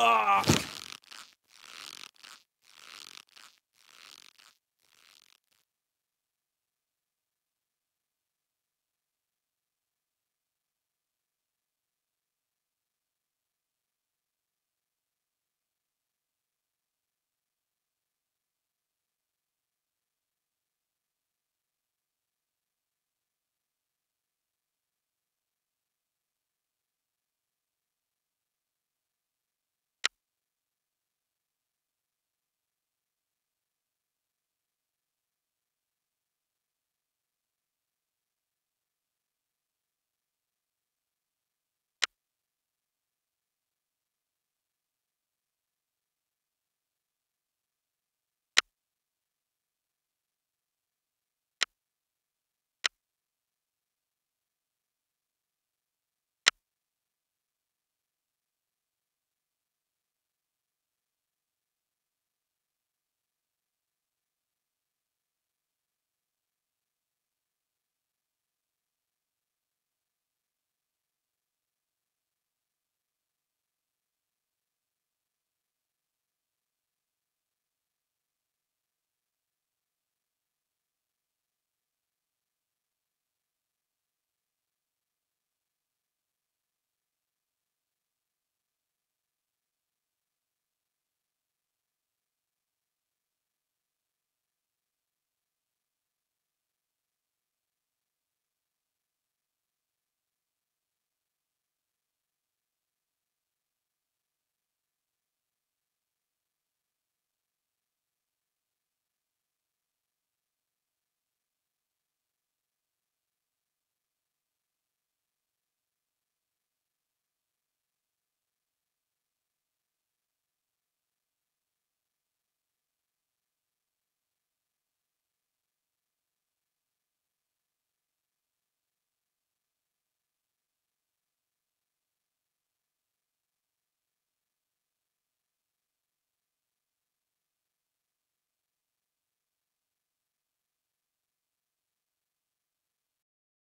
Ah!